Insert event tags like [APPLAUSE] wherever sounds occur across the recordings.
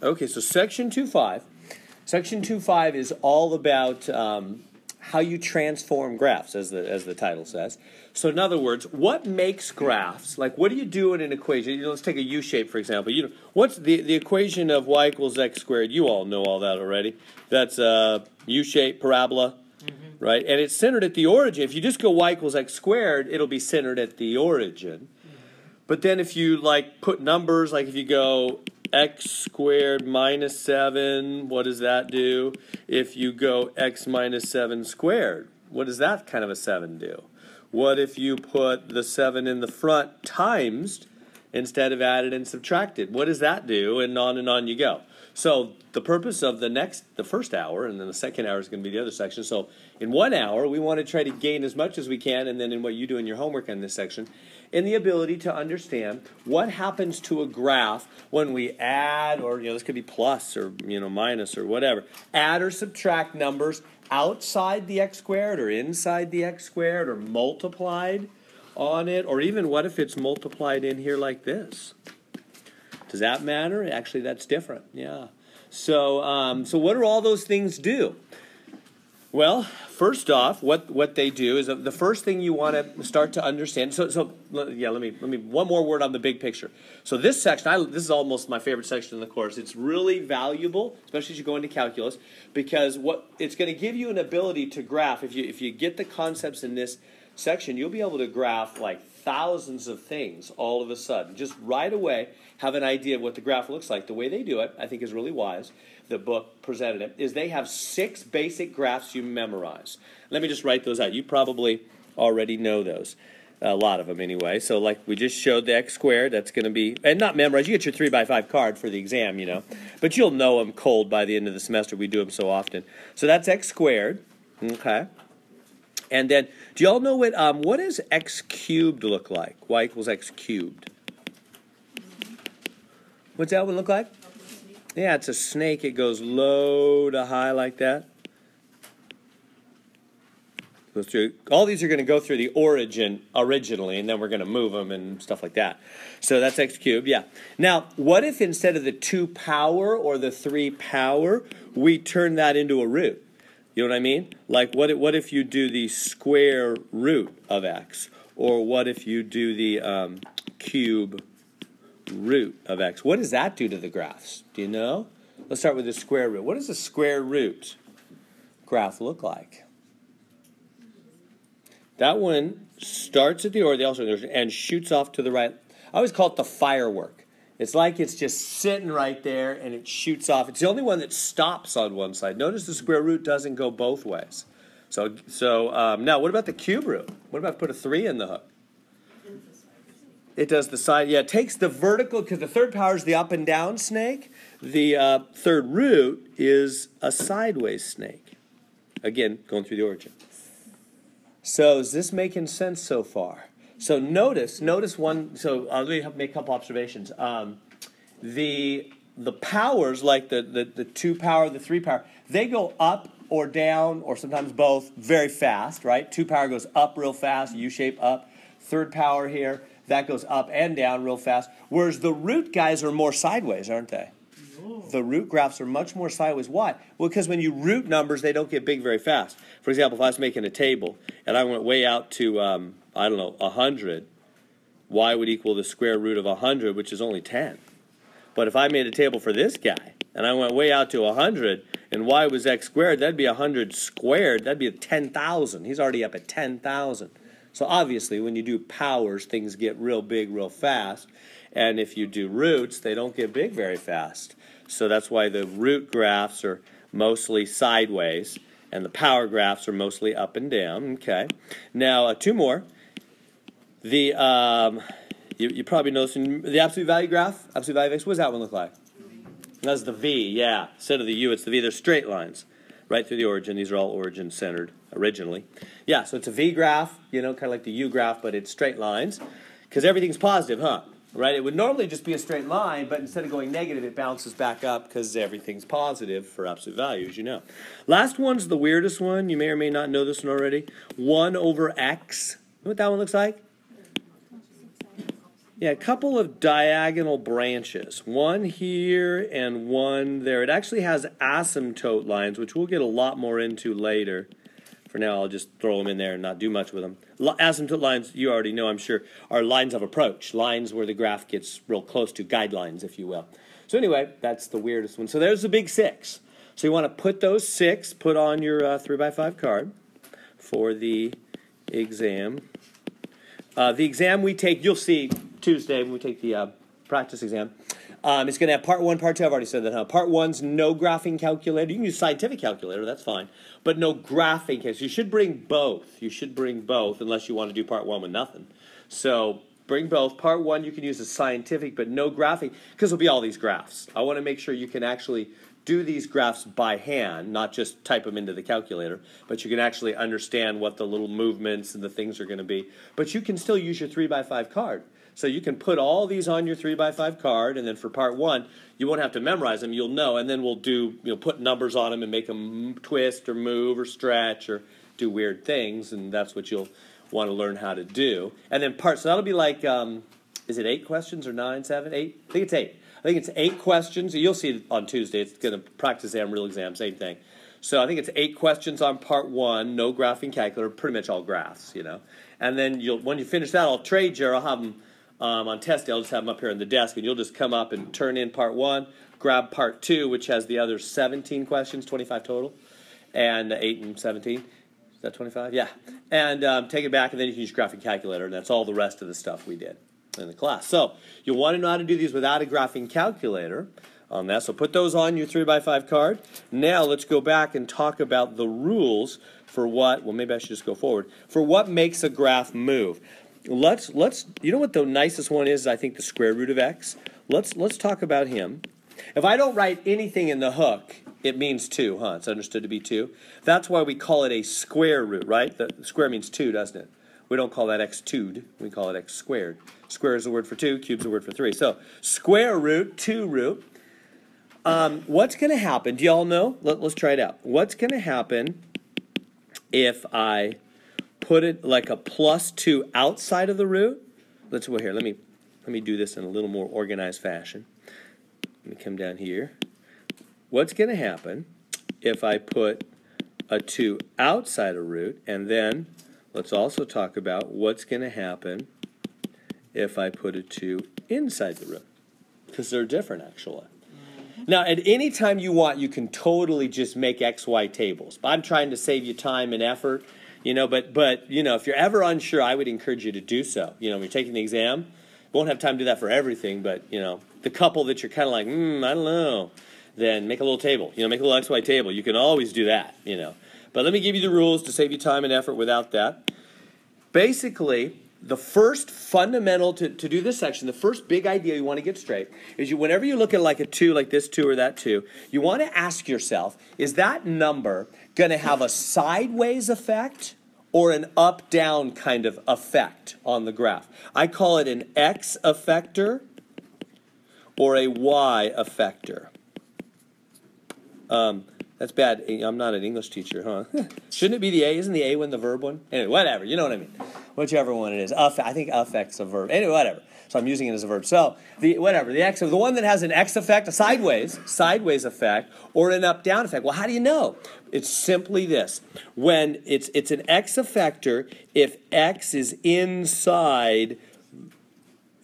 Okay, so section 2.5. Section 2.5 is all about um, how you transform graphs, as the, as the title says. So in other words, what makes graphs? Like, what do you do in an equation? You know, let's take a U-shape, for example. You know, what's the, the equation of y equals x squared? You all know all that already. That's a U-shape parabola, mm-hmm. right? And it's centered at the origin. If you just go y equals x squared, it'll be centered at the origin. But then if you, like, put numbers, like if you go x squared minus 7, what does that do? If you go x minus 7 squared, what does that kind of a 7 do? What if you put the 7 in the front times instead of added and subtracted? What does that do? And on and on you go. So the purpose of the next, the first hour, and then the second hour is going to be the other section. So in one hour, we want to try to gain as much as we can, and then in what you do in your homework in this section, in the ability to understand what happens to a graph when we add, or you know, this could be plus or you know minus or whatever, add or subtract numbers outside the x squared or inside the x squared or multiplied on it, or even what if it's multiplied in here like this? Does that matter? Actually, that's different. Yeah. So, um, so what do all those things do? Well, first off, what, what they do is uh, the first thing you want to start to understand. So, so yeah, let me let me one more word on the big picture. So this section, I, this is almost my favorite section in the course. It's really valuable, especially as you go into calculus, because what it's going to give you an ability to graph. If you if you get the concepts in this section, you'll be able to graph like thousands of things all of a sudden. Just right away, have an idea of what the graph looks like. The way they do it, I think, is really wise the book presented it, is they have six basic graphs you memorize. Let me just write those out. You probably already know those. A lot of them anyway. So, like we just showed the x squared, that's going to be, and not memorize. You get your three by five card for the exam, you know, but you'll know them cold by the end of the semester. We do them so often. So that's x squared. Okay. And then, do y'all know what um, what does x cubed look like? Y equals x cubed. What's that one look like? Yeah, it's a snake. It goes low to high like that. Goes through. All these are going to go through the origin originally, and then we're going to move them and stuff like that. So that's x cubed. Yeah. Now, what if instead of the two power or the three power, we turn that into a root? You know what I mean? Like, what if, what if you do the square root of x? Or what if you do the um, cube root of x. What does that do to the graphs? Do you know? Let's start with the square root. What does the square root graph look like? That one starts at the or the also and shoots off to the right. I always call it the firework. It's like it's just sitting right there and it shoots off. It's the only one that stops on one side. Notice the square root doesn't go both ways. So, so um, now what about the cube root? What about put a three in the hook? It does the side. Yeah, it takes the vertical because the third power is the up and down snake. The uh, third root is a sideways snake. Again, going through the origin. So is this making sense so far? So notice, notice one. So uh, let me make a couple observations. Um, the the powers, like the, the the two power, the three power, they go up or down or sometimes both very fast. Right? Two power goes up real fast, U shape up. Third power here that goes up and down real fast. Whereas the root guys are more sideways, aren't they? The root graphs are much more sideways. Why? Well, because when you root numbers, they don't get big very fast. For example, if I was making a table and I went way out to, um, I don't know, 100, y would equal the square root of 100, which is only 10. But if I made a table for this guy and I went way out to 100 and y was x squared, that'd be 100 squared. That'd be 10,000. He's already up at 10,000. So obviously, when you do powers, things get real big real fast. And if you do roots, they don't get big very fast. So that's why the root graphs are mostly sideways, and the power graphs are mostly up and down. Okay. Now, uh, two more. The um, you, you probably noticed the absolute value graph, absolute value of x. What does that one look like? That's the V. Yeah. Instead of the U, it's the V. They're straight lines right through the origin. These are all origin centered originally. Yeah, so it's a V graph, you know, kind of like the U graph, but it's straight lines because everything's positive, huh? Right? It would normally just be a straight line, but instead of going negative, it bounces back up because everything's positive for absolute values, you know. Last one's the weirdest one. You may or may not know this one already. 1 over x. You know what that one looks like? Yeah, a couple of diagonal branches. One here and one there. It actually has asymptote lines, which we'll get a lot more into later. For now, I'll just throw them in there and not do much with them. Asymptote lines, you already know, I'm sure, are lines of approach, lines where the graph gets real close to guidelines, if you will. So anyway, that's the weirdest one. So there's the big six. So you want to put those six, put on your uh, 3 by 5 card for the exam. Uh, the exam we take, you'll see Tuesday when we take the uh, practice exam. Um, it's going to have part one, part two. I've already said that. Huh? Part one's no graphing calculator. You can use scientific calculator, that's fine. But no graphing case. You should bring both. You should bring both unless you want to do part one with nothing. So bring both. Part one you can use as scientific, but no graphing because there'll be all these graphs. I want to make sure you can actually do these graphs by hand, not just type them into the calculator, but you can actually understand what the little movements and the things are going to be. But you can still use your 3 by 5 card. So you can put all these on your three by five card, and then for part one, you won't have to memorize them. You'll know, and then we'll do you know put numbers on them and make them twist or move or stretch or do weird things, and that's what you'll want to learn how to do. And then part so that'll be like um, is it eight questions or nine, seven, eight? I think it's eight. I think it's eight questions. You'll see it on Tuesday. It's going to practice exam, real exam, same thing. So I think it's eight questions on part one, no graphing calculator, pretty much all graphs, you know. And then you'll when you finish that, I'll trade you. I'll have them um, on test day. I'll just have them up here on the desk, and you'll just come up and turn in part one, grab part two, which has the other 17 questions, 25 total, and 8 and 17. Is that 25? Yeah. And um, take it back, and then you can use graphing calculator, and that's all the rest of the stuff we did in the class. So you'll want to know how to do these without a graphing calculator. On that. So put those on your 3x5 card. Now let's go back and talk about the rules for what, well, maybe I should just go forward, for what makes a graph move. Let's let's you know what the nicest one is i think the square root of x? Let's let's talk about him. If i don't write anything in the hook it means 2 huh? It's understood to be 2 that's why we call it a square root right? The square means 2 doesn't it? We don't call that x 2 we call it x squared square is a word for 2 cube is a word for 3 so square root 2 root um, what's going to happen do y'all know Let, let's try it out what's going to happen if i put it like a plus 2 outside of the root. Let's go here. Let me let me do this in a little more organized fashion. Let me come down here. What's going to happen if I put a 2 outside a root and then let's also talk about what's going to happen if I put a 2 inside the root because they're different actually. Now, at any time you want, you can totally just make XY tables. But I'm trying to save you time and effort you know, but but you know, if you're ever unsure, I would encourage you to do so. You know, when you're taking the exam, won't have time to do that for everything, but you know, the couple that you're kind of like, hmm, I don't know, then make a little table. You know, make a little XY table. You can always do that. You know, but let me give you the rules to save you time and effort without that. Basically, the first fundamental to, to do this section, the first big idea you want to get straight is you whenever you look at like a two, like this two or that two, you want to ask yourself, is that number going to have a sideways effect or an up down kind of effect on the graph. I call it an X effector or a Y effector. Um, that's bad. I'm not an English teacher, huh? [LAUGHS] Shouldn't it be the A? Isn't the A one the verb one? Anyway, whatever. You know what I mean. Whichever one it is. I think affect's a verb. Anyway, whatever. So I'm using it as a verb. So the whatever the x, of the one that has an x effect, a sideways, sideways effect, or an up down effect. Well, how do you know? It's simply this: when it's it's an x effector if x is inside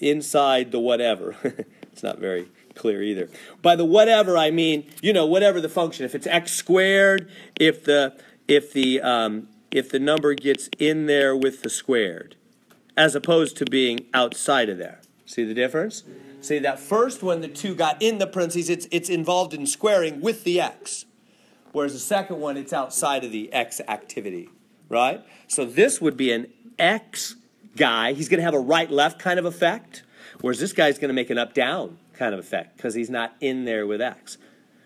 inside the whatever. [LAUGHS] it's not very clear either. By the whatever, I mean you know whatever the function. If it's x squared, if the if the um, if the number gets in there with the squared as opposed to being outside of there. See the difference? See that first one, the two got in the parentheses, it's, it's involved in squaring with the x. Whereas the second one, it's outside of the x activity, right? So this would be an x guy. He's going to have a right left kind of effect, whereas this guy's going to make an up down kind of effect because he's not in there with x.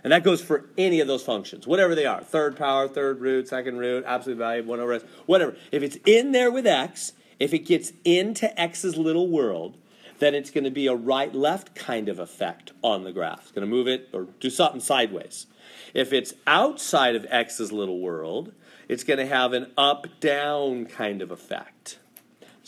And that goes for any of those functions, whatever they are third power, third root, second root, absolute value, 1 over s, whatever. If it's in there with x, if it gets into X's little world, then it's going to be a right left kind of effect on the graph. It's going to move it or do something sideways. If it's outside of X's little world, it's going to have an up down kind of effect.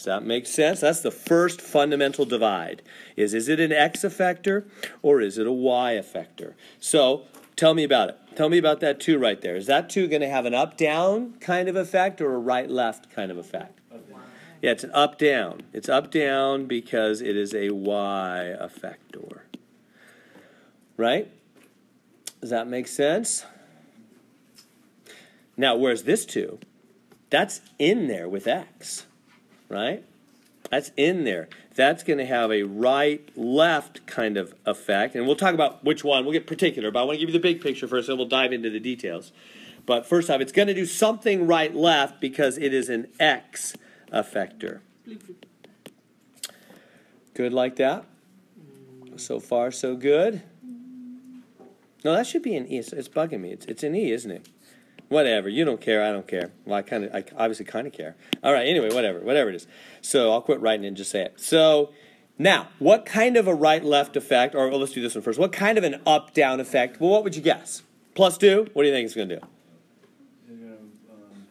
Does that make sense? That's the first fundamental divide. Is is it an x effector or is it a y effector? So tell me about it. Tell me about that 2 right there. Is that 2 going to have an up-down kind of effect or a right-left kind of effect? Yeah, it's an up-down. It's up-down because it is a y effector. Right? Does that make sense? Now, whereas this 2, that's in there with x, right? That's in there. That's going to have a right-left kind of effect. And we'll talk about which one. We'll get particular, but I want to give you the big picture first, and we'll dive into the details. But first off, it's going to do something right-left because it is an x effector. Good like that? So far, so good? No, that should be an E. It's, it's bugging me. It's, it's an E, isn't it? Whatever. You don't care. I don't care. Well, I kind of, I obviously kind of care. All right. Anyway, whatever. Whatever it is. So I'll quit writing and just say it. So now, what kind of a right-left effect, or well, let's do this one first. What kind of an up-down effect? Well, what would you guess? Plus two? What do you think it's going to do? Um,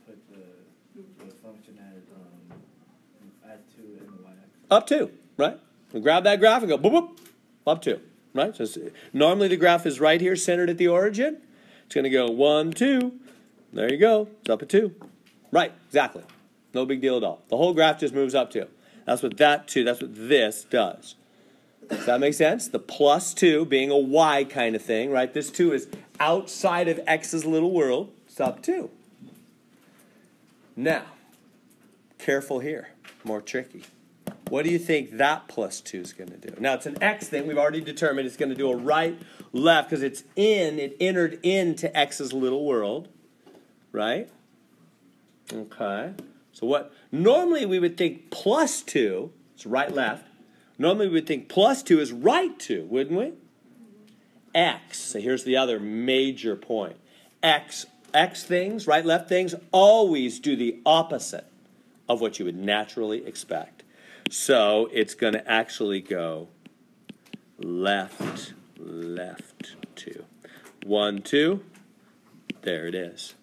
put the, the function as um, add two in the y-axis. Up two, right? We'll grab that graph and go boop boop, up two, right? So normally the graph is right here, centered at the origin. It's going to go one, two. There you go. It's up at two. Right, exactly. No big deal at all. The whole graph just moves up two. That's what that two. That's what this does. Does that make sense? The plus two being a y kind of thing, right? This two is outside of x's little world. It's up two. Now, careful here. More tricky. What do you think that plus 2 is going to do? Now, it's an x thing. We've already determined it's going to do a right, left, because it's in, it entered into x's little world, right? Okay. So what, normally we would think plus 2, it's right, left. Normally we would think plus 2 is right 2, wouldn't we? x, so here's the other major point. x, x things, right, left things, always do the opposite of what you would naturally expect. So it's going to actually go left, left, two. One, two. There it is.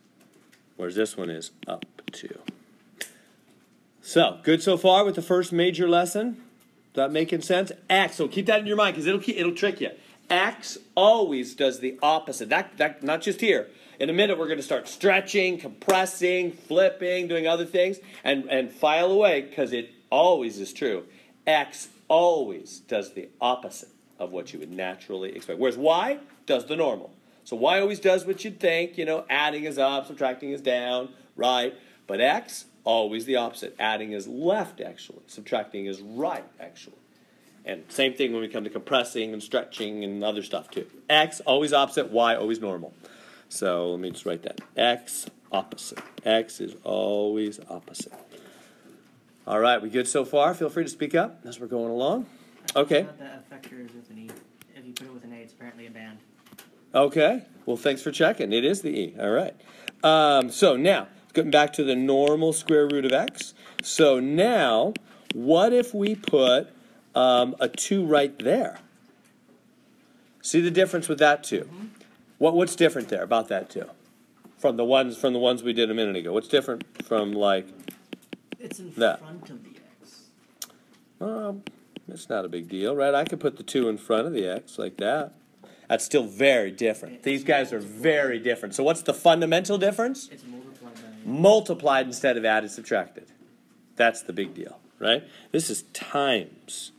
Whereas this one is up, two. So, good so far with the first major lesson? Is that making sense? X, so keep that in your mind because it'll, it'll trick you. X always does the opposite. That, that, not just here. In a minute, we're going to start stretching, compressing, flipping, doing other things, and, and file away because it always is true. X always does the opposite of what you would naturally expect. Whereas Y does the normal. So Y always does what you'd think, you know, adding is up, subtracting is down, right? But X, always the opposite. Adding is left, actually. Subtracting is right, actually. And same thing when we come to compressing and stretching and other stuff too. X, always opposite, Y, always normal. So let me just write that. X, opposite. X is always opposite. All right, we good so far? Feel free to speak up as we're going along. Okay. Not that effector is with an E. If you put it with an A, it's apparently a band. Okay. Well, thanks for checking. It is the E. All right. Um, so now, getting back to the normal square root of x. So now, what if we put um, a 2 right there? See the difference with that 2? What, what's different there about that 2? From the ones from the ones we did a minute ago. What's different from like It's in That. front of the X. Um, it's not a big deal, right? I could put the two in front of the x like that. That's still very different. These guys are very different. So, what's the fundamental difference? It's multiplied Multiplied instead of added, subtracted. That's the big deal, right? This is times.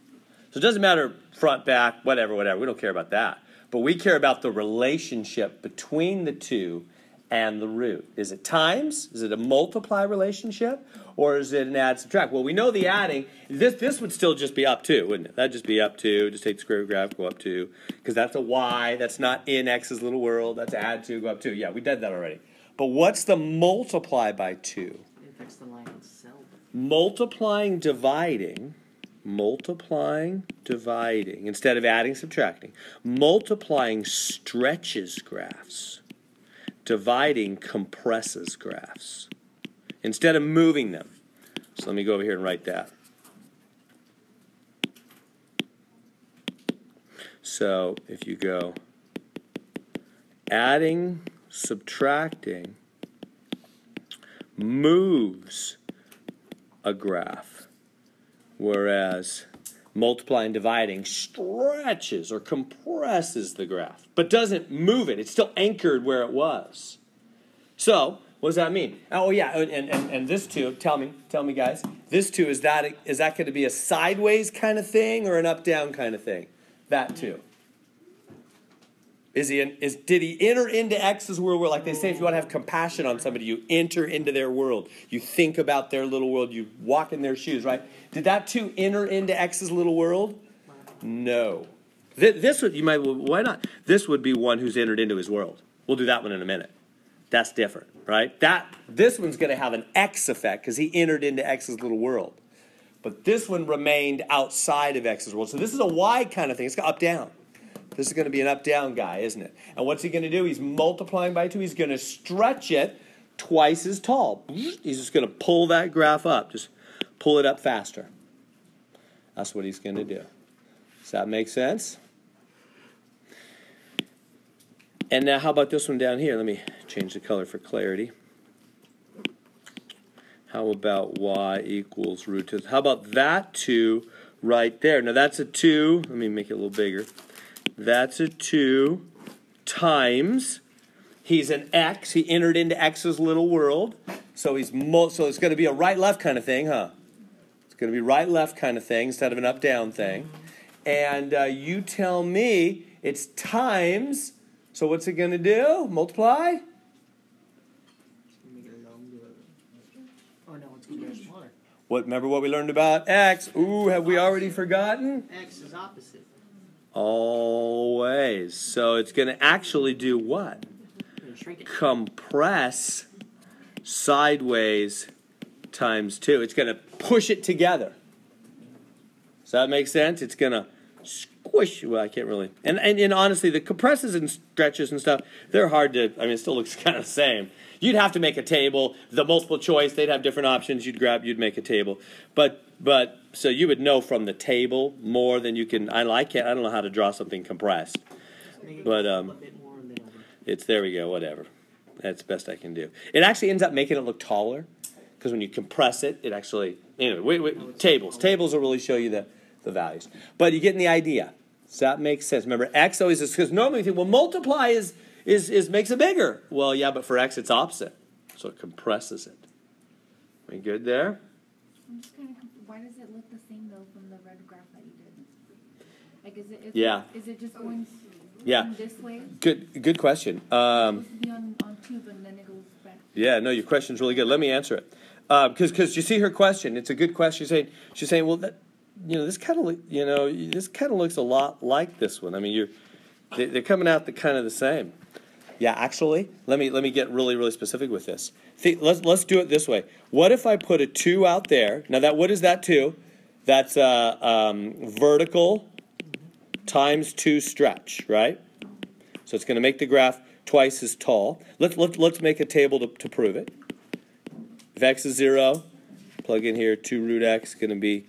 So, it doesn't matter front, back, whatever, whatever. We don't care about that. But we care about the relationship between the two and the root. Is it times? Is it a multiply relationship? Or is it an add subtract? Well, we know the adding. This this would still just be up two, wouldn't it? That'd just be up two. Just take the square root graph, go up two. Because that's a y. That's not in x's little world. That's add two, go up two. Yeah, we did that already. But what's the multiply by two? Affects the line itself. multiplying dividing multiplying dividing instead of adding subtracting multiplying stretches graphs dividing compresses graphs. Instead of moving them. So let me go over here and write that. So if you go adding subtracting moves a graph. Whereas multiplying and dividing stretches or compresses the graph, but doesn't move it. It's still anchored where it was. So, what does that mean? Oh, oh yeah, and, and, and this too, tell me, tell me guys, this too, is that is that going to be a sideways kind of thing or an up down kind of thing? That too. Is he in, is did he enter into X's world where like they say if you want to have compassion on somebody, you enter into their world. You think about their little world, you walk in their shoes, right? Did that too enter into X's little world? No. This would you might why not? This would be one who's entered into his world. We'll do that one in a minute. That's different, right? That this one's going to have an X effect because he entered into X's little world. But this one remained outside of X's world. So this is a Y kind of thing. It's got up down. This is going to be an up down guy, isn't it? And what's he going to do? He's multiplying by two. He's going to stretch it twice as tall. He's just going to pull that graph up, just pull it up faster. That's what he's going to do. Does that make sense? And now, how about this one down here? Let me change the color for clarity. How about y equals root 2? How about that 2 right there? Now, that's a 2. Let me make it a little bigger. That's a 2 times. He's an X. He entered into X's little world. So he's mo- so it's going to be a right left kind of thing, huh? It's going to be right left kind of thing instead of an up down thing. And uh, you tell me it's times. So what's it going to do? Multiply? Make it a longer. Oh no, it's gonna be smaller. What? Remember what we learned about X? Ooh, have we already forgotten? X is opposite. Always. So it's going to actually do what? You're gonna shrink it. compress sideways times 2. It's going to push it together. Does that make sense? It's going to squish. Well, I can't really. And, and, and honestly, the compresses and stretches and stuff, they're hard to. I mean, it still looks [LAUGHS] kind of the same. You'd have to make a table. The multiple choice, they'd have different options. You'd grab, you'd make a table. But, but, so you would know from the table more than you can. I like it. I don't know how to draw something compressed. But, um. It's there we go, whatever. That's the best I can do. It actually ends up making it look taller because when you compress it, it actually anyway. Wait, wait, tables, tables will really show you the, the values. But you getting the idea. So that makes sense? Remember, x always is because normally you think, well, multiply is is is makes it bigger. Well, yeah, but for x it's opposite, so it compresses it. We good there? I'm just kind of. Why does it look the same though from the red graph that you did? Like, is it? Is Yeah. It, is it just going? Yeah. this way? Good good question. Um, It's supposed to be on on tube and then it goes back. Yeah, no, your question's really good. Let me answer it. Because because you see her question, it's a good question. She's saying she's saying, well, that you know this kind of you know this kind of looks a lot like this one. I mean, you're they, they're coming out the kind of the same. Yeah, actually, let me let me get really really specific with this. See, let's let's do it this way. What if I put a two out there? Now that what is that two? That's uh, um, vertical times two stretch, right? So it's going to make the graph twice as tall. Let's let, let's make a table to, to prove it. If x is zero, plug in here two root x is going to be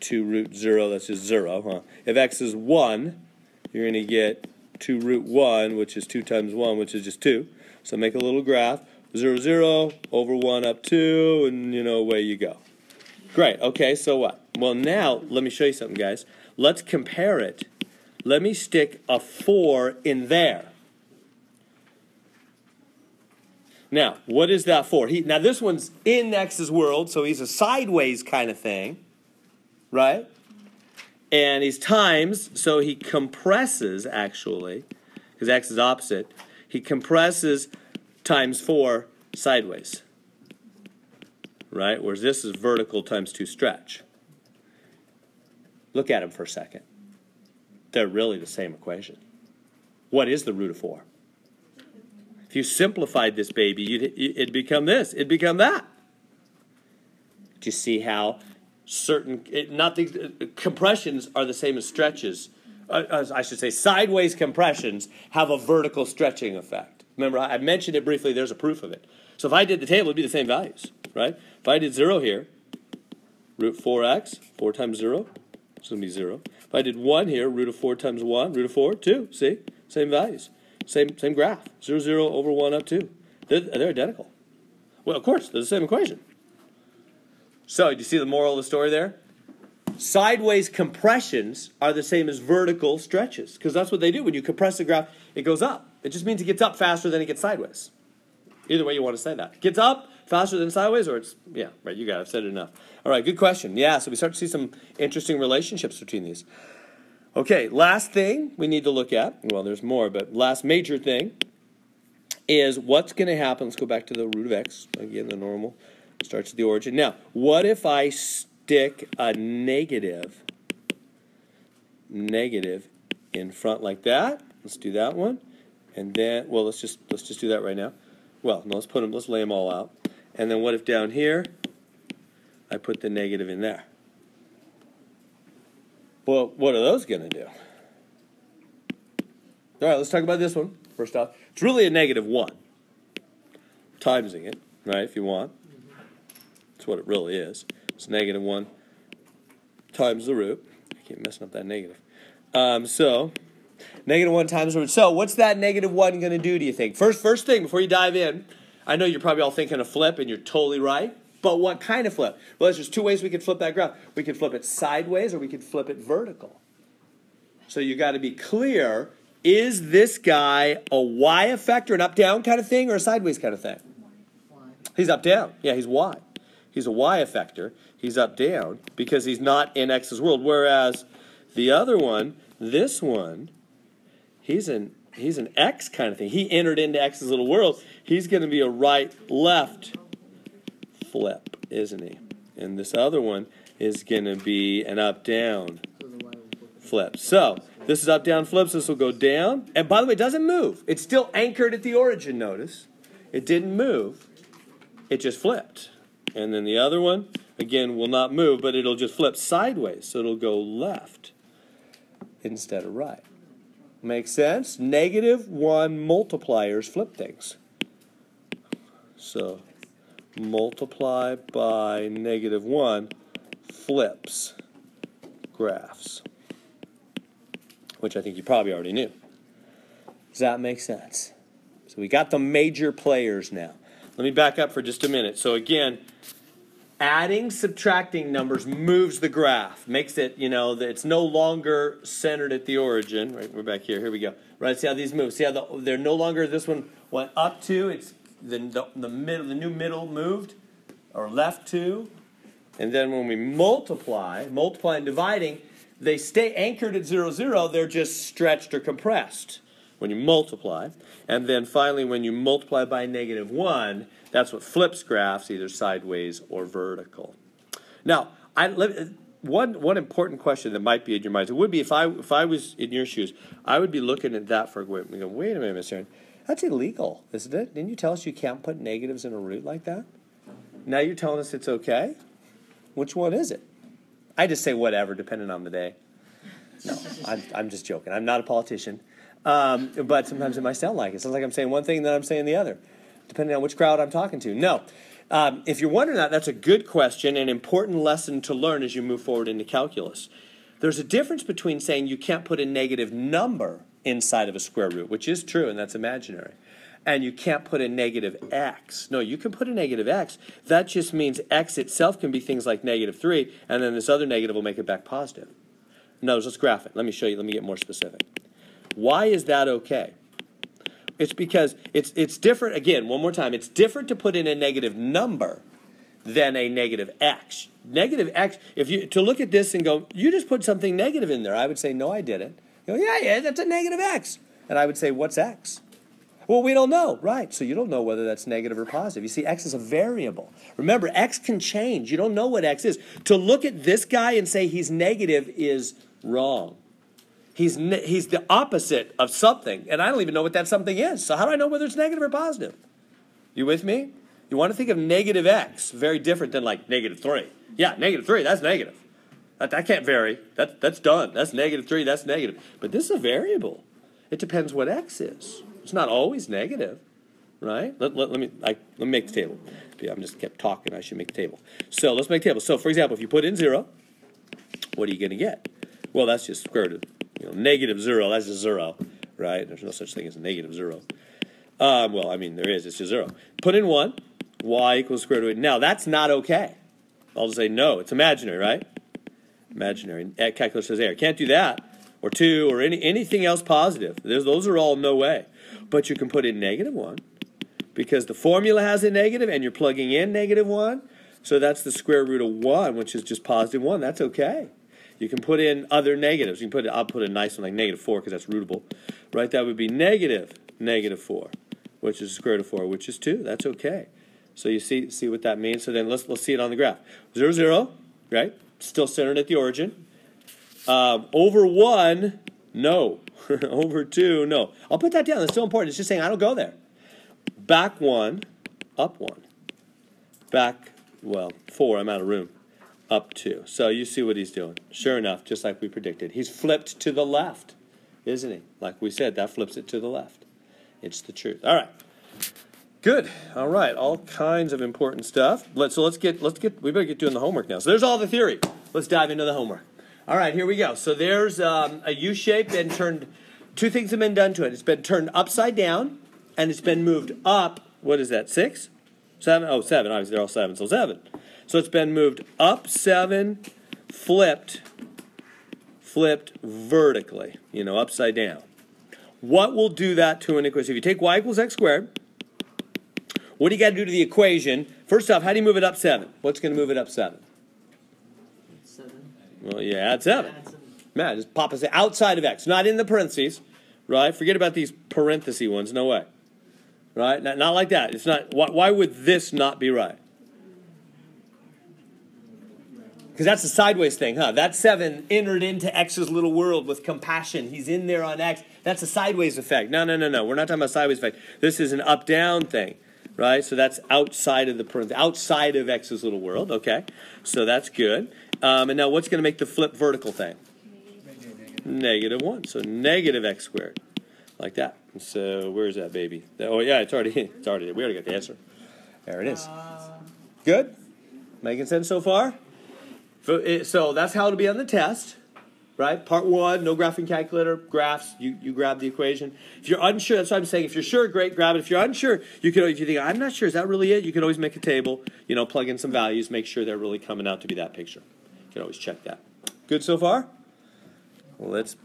two root zero. That's just zero, huh? If x is one, you're going to get two root one, which is two times one, which is just two. So make a little graph: zero zero over one up two, and you know away you go. Great. Okay. So what? Well, now let me show you something, guys. Let's compare it. Let me stick a four in there. Now, what is that for? He, now, this one's in X's world, so he's a sideways kind of thing, right? And he's times, so he compresses actually, because X is opposite. He compresses times 4 sideways, right? Whereas this is vertical times 2 stretch. Look at them for a second. They're really the same equation. What is the root of 4? If you simplified this baby, it'd become this. It'd become that. Do you see how certain, it, not the uh, compressions are the same as stretches? Uh, I should say, sideways compressions have a vertical stretching effect. Remember, I mentioned it briefly. There's a proof of it. So if I did the table, it'd be the same values, right? If I did zero here, root 4x, 4 times 0, it's going to be 0. If I did 1 here, root of 4 times 1, root of 4, 2. See? Same values. Same, same graph. 0, 0 over 1 up 2. They're, they're identical. Well, of course, they're the same equation. So, do you see the moral of the story there? sideways compressions are the same as vertical stretches because that's what they do. When you compress the graph, it goes up. It just means it gets up faster than it gets sideways. Either way you want to say that. Gets up faster than sideways, or it's, yeah, right, you got it. I've said it enough. All right, good question. Yeah, so we start to see some interesting relationships between these. Okay, last thing we need to look at, well, there's more, but last major thing is what's going to happen. Let's go back to the root of x. Again, the normal starts at the origin. Now, what if I stick a negative, negative in front like that? Let's do that one. And then, well, let's just let's just do that right now. Well, no, let's put them. Let's lay them all out. And then what if down here I put the negative in there? Well, what are those going to do? All right, let's talk about this one first off. It's really a negative 1. Timesing it, right, if you want. What it really is. It's negative 1 times the root. I keep messing up that negative. Um, so, negative 1 times the root. So, what's that negative 1 going to do, do you think? First, first thing, before you dive in, I know you're probably all thinking a flip, and you're totally right. But what kind of flip? Well, there's just two ways we could flip that graph. We could flip it sideways, or we could flip it vertical. So you got to be clear is this guy a y effect or an up down kind of thing, or a sideways kind of thing? He's up down. Yeah, he's y. He's a y effector. He's up down because he's not in x's world. Whereas the other one, this one, he's an he's an x kind of thing. He entered into x's little world. He's going to be a right left flip, isn't he? And this other one is going to be an up down flip. So this is up down flips. This will go down. And by the way, it doesn't move. It's still anchored at the origin. Notice it didn't move. It just flipped. And then the other one again will not move, but it'll just flip sideways. So it'll go left instead of right. Make sense? Negative one multipliers flip things. So multiply by negative one flips graphs which I think you probably already knew. Does that make sense? So we got the major players now. Let me back up for just a minute. So again, adding, subtracting numbers moves the graph, makes it, you know, that it's no longer centered at the origin. Right, we're back here. Here we go. Right, see how these move. See how the, they're no longer, this one went up to, it's the, the, the middle, the new middle moved, or left to. And then when we multiply, multiply and dividing, they stay anchored at 0, 0. They're just stretched or compressed when you multiply. And then finally, when you multiply by negative 1, that's what flips graphs, either sideways or vertical. Now, I, one, one important question that might be in your mind, it would be if I, if I was in your shoes, I would be looking at that for a wait, go, wait a minute, Mr. Herren, that's illegal, isn't it? Didn't you tell us you can't put negatives in a root like that? Now you're telling us it's okay? Which one is it? I just say whatever, depending on the day. No, I'm, I'm just joking. I'm not a politician. Um, but sometimes it might sound like it. Sounds like I'm saying one thing, and then I'm saying the other, depending on which crowd I'm talking to. No. Um, if you're wondering that, that's a good question an important lesson to learn as you move forward into calculus. There's a difference between saying you can't put a negative number inside of a square root, which is true and that's imaginary, and you can't put a negative x. No, you can put a negative x. That just means x itself can be things like negative 3, and then this other negative will make it back positive. No, let's graph it. Let me show you. Let me get more specific. Why is that okay? It's because it's it's different. Again, one more time. It's different to put in a negative number than a negative x. Negative x. If you to look at this and go, you just put something negative in there. I would say, no, I didn't. You go, yeah, yeah, that's a negative x. And I would say, what's x? Well, we don't know, right? So you don't know whether that's negative or positive. You see, x is a variable. Remember, x can change. You don't know what x is. To look at this guy and say he's negative is wrong. He's, ne- he's the opposite of something, and I don't even know what that something is. So how do I know whether it's negative or positive? You with me? You want to think of negative x, very different than like negative 3. Yeah, negative 3, that's negative. That, that can't vary. That, that's done. That's negative 3, that's negative. But this is a variable. It depends what x is. It's not always negative, right? Let, let, let me, I, let me make the table. I'm just kept talking. I should make the table. So let's make the table. So, for example, if you put in 0, what are you going to get? Well, that's just square root of you know, negative 0. That's just 0, right? There's no such thing as a negative 0. Um, well, I mean, there is. It's just 0. Put in 1. Y equals square root of 8. Now, that's not okay. I'll just say no. It's imaginary, right? Imaginary. Calculus says error. Can't do that. Or 2 or any anything else positive. There's, those are all no way. But you can put in negative 1 because the formula has a negative and you're plugging in negative 1. So that's the square root of 1, which is just positive 1. That's okay. You can put in other negatives. You can put I'll put a nice one like negative 4 because that's rootable. Right? That would be negative negative 4, which is square root of 4, which is 2. That's okay. So you see see what that means. So then let's let's see it on the graph. 0 0, right? Still centered at the origin. Um, over 1, no. [LAUGHS] over 2, no. I'll put that down. That's still important. It's just saying I don't go there. Back 1, up 1. Back, well, 4, I'm out of room. Up 2. So you see what he's doing. Sure enough, just like we predicted. He's flipped to the left, isn't he? Like we said, that flips it to the left. It's the truth. All right. Good. All right. All kinds of important stuff. Let's so let's get let's get we better get doing the homework now. So there's all the theory. Let's dive into the homework. All right, here we go. So there's um, a U shape and turned. Two things have been done to it. It's been turned upside down, and it's been moved up. What is that? Six, seven? Oh, seven. Obviously, they're all seven. So seven. So it's been moved up seven, flipped, flipped vertically. You know, upside down. What will do that to an equation? If you take y equals x squared, what do you got to do to the equation? First off, how do you move it up seven? What's going to move it up seven? Seven. Well, add seven. Add seven. Man, just pop us outside of x, not in the parentheses, right? Forget about these parenthesis ones. No way, right? Not, not like that. It's not. Why, why would this not be right? Because that's a sideways thing, huh? That seven entered into X's little world with compassion. He's in there on X. That's a sideways effect. No, no, no, no. We're not talking about sideways effect. This is an up-down thing, right? So that's outside of the outside of X's little world. Okay, so that's good. Um, and now, what's going to make the flip vertical thing? Negative one. So negative x squared, like that. So where's that baby? Oh yeah, it's already [LAUGHS] it's already we already got the answer. There it is. Good. Making sense so far? So, that's how it'll be on the test, right? Part one, no graphing calculator, graphs. You you grab the equation. If you're unsure, that's what I'm saying. If you're sure, great, grab it. If you're unsure, you can. If you think I'm not sure, is that really it? You can always make a table. You know, plug in some values, make sure they're really coming out to be that picture. You can always check that. Good so far? Well, let's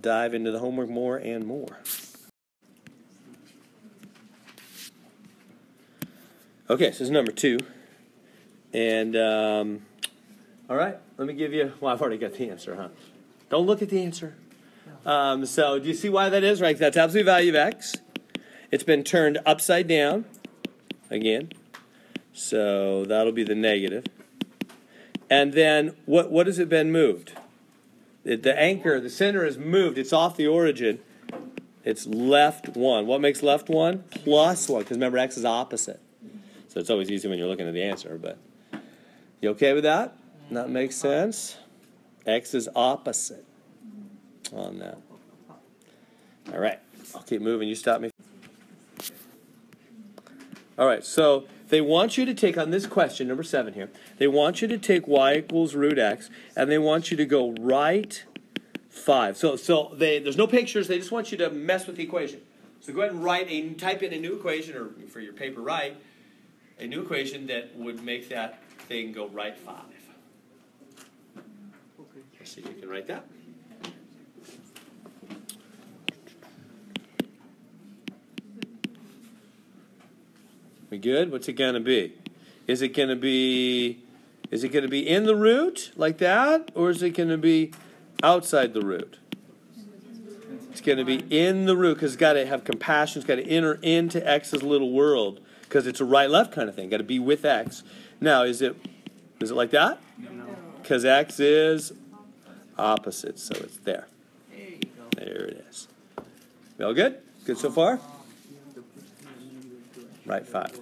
dive into the homework more and more. Okay, so this is number two. And, um, all right, let me give you, well, I've already got the answer, huh? Don't look at the answer. Um, so, do you see why that is? Right, that's absolute value of x. It's been turned upside down again. So, that'll be the negative. And then, what, what has it been moved? The, the anchor, the center is moved. It's off the origin. It's left one. What makes left one? Plus one, because remember, x is opposite. So it's always easy when you're looking at the answer. But you okay with that? That makes sense. X is opposite on that. All right, I'll keep moving. You stop me. All right, so they want you to take on this question, number seven here. They want you to take y equals root x, and they want you to go right five. So, so they, there's no pictures. They just want you to mess with the equation. So go ahead and write a type in a new equation, or for your paper, write a new equation that would make that thing go right five. If you can write that. We good? What's it gonna be? Is it gonna be is it gonna be in the root like that? Or is it gonna be outside the root? It's gonna be in the root because it's gotta have compassion, it's gotta enter into X's little world because it's a right left kind of thing. Gotta be with X. Now is it is it like that? No. Because X is opposite, so it's there. There you go. There it is. We all good? Good so far? Right, five.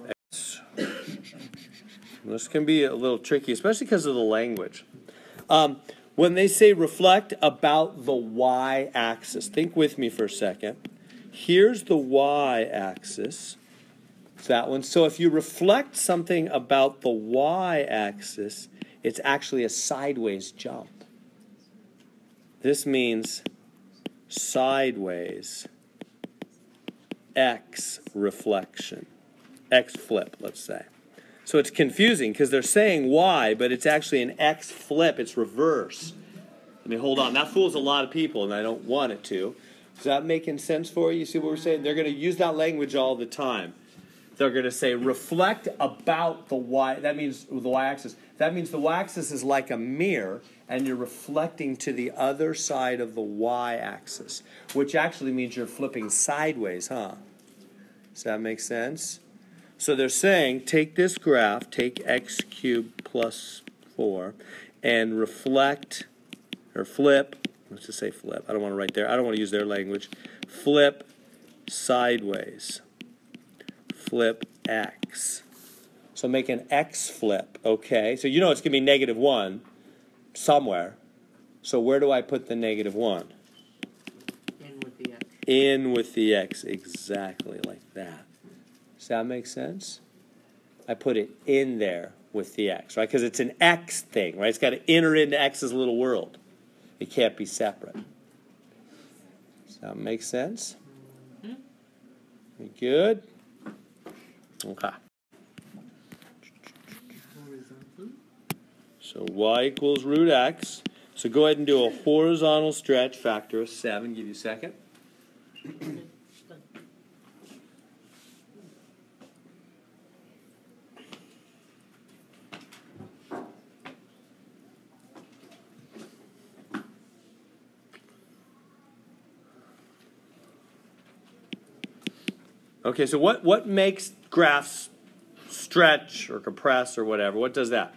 This can be a little tricky, especially because of the language. Um, when they say reflect about the y axis, think with me for a second. Here's the y axis. It's that one. So if you reflect something about the y axis, it's actually a sideways jump. This means sideways x reflection, x flip, let's say. So it's confusing because they're saying y, but it's actually an x flip, it's reverse. I mean, hold on. That fools a lot of people, and I don't want it to. Is that making sense for you? You see what we're saying? They're going to use that language all the time. They're going to say reflect about the y. That means the y-axis. That means the y-axis is like a mirror, and you're reflecting to the other side of the y-axis, which actually means you're flipping sideways, huh? Does that make sense? So they're saying take this graph, take x cubed plus 4, and reflect or flip. Let's just say flip. I don't want to write there. I don't want to use their language. Flip sideways. Flip x. So make an x flip, okay? So you know it's going to be negative 1 somewhere. So where do I put the negative 1? In with the X. In with the x, exactly like that. Does that make sense? I put it in there with the x, right? Because it's an x thing, right? It's got to enter into x's little world. It can't be separate. Does that make sense? You good? Okay. Horizontal. So y equals root x. So go ahead and do a horizontal stretch factor of 7. Give you a second. Okay, so what, what makes graphs stretch or compress or whatever? What does that?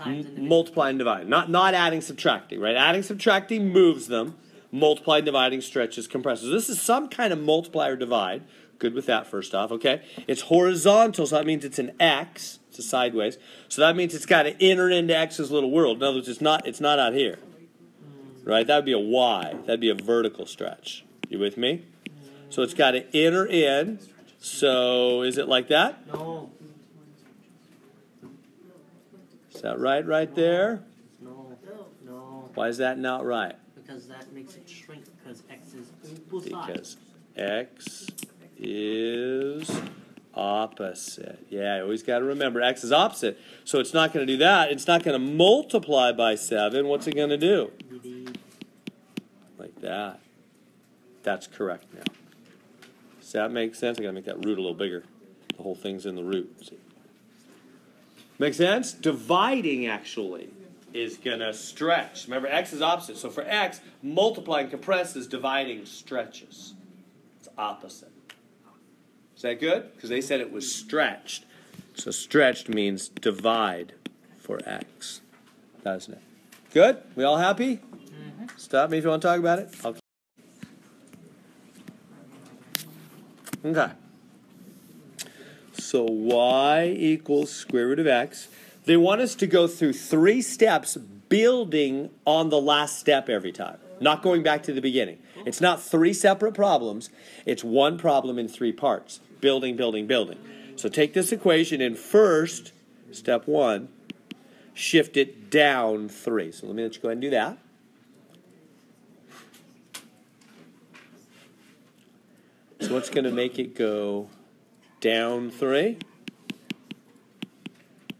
Times M- and multiply and divide. Not not adding, subtracting, right? Adding, subtracting moves them. Multiply, dividing stretches, compresses. This is some kind of multiply or divide. Good with that first off, okay? It's horizontal, so that means it's an x. It's a sideways. So that means it's got to enter into x's little world. In other words, it's not it's not out here. Right? That would be a y. That'd be a vertical stretch. You with me? So it's got to enter in. So is it like that? No, Is that right right there? no, no. Why is that not right? Because that makes it shrink because X is opposite. Because x is opposite. Yeah, you always got to remember x is opposite. So it's not going to do that. It's not going to multiply by 7. What's it going to do? Like that. That's correct now. Does that make sense? I got to make that root a little bigger. The whole thing's in the root. See? Make sense? Dividing actually is going to stretch. Remember, x is opposite. So for x, multiplying compresses, dividing stretches. It's opposite. Is that good? Because they said it was stretched. So stretched means divide for x, doesn't it? Good? We all happy? Mm-hmm. Stop me if you want to talk about it. I'll... Okay. So y equals square root of x. They want us to go through three steps building on the last step every time, not going back to the beginning. It's not three separate problems, it's one problem in three parts building, building, building. So take this equation and first, step one, shift it down three. So let me let you go ahead and do that. So what's going to make it go down three?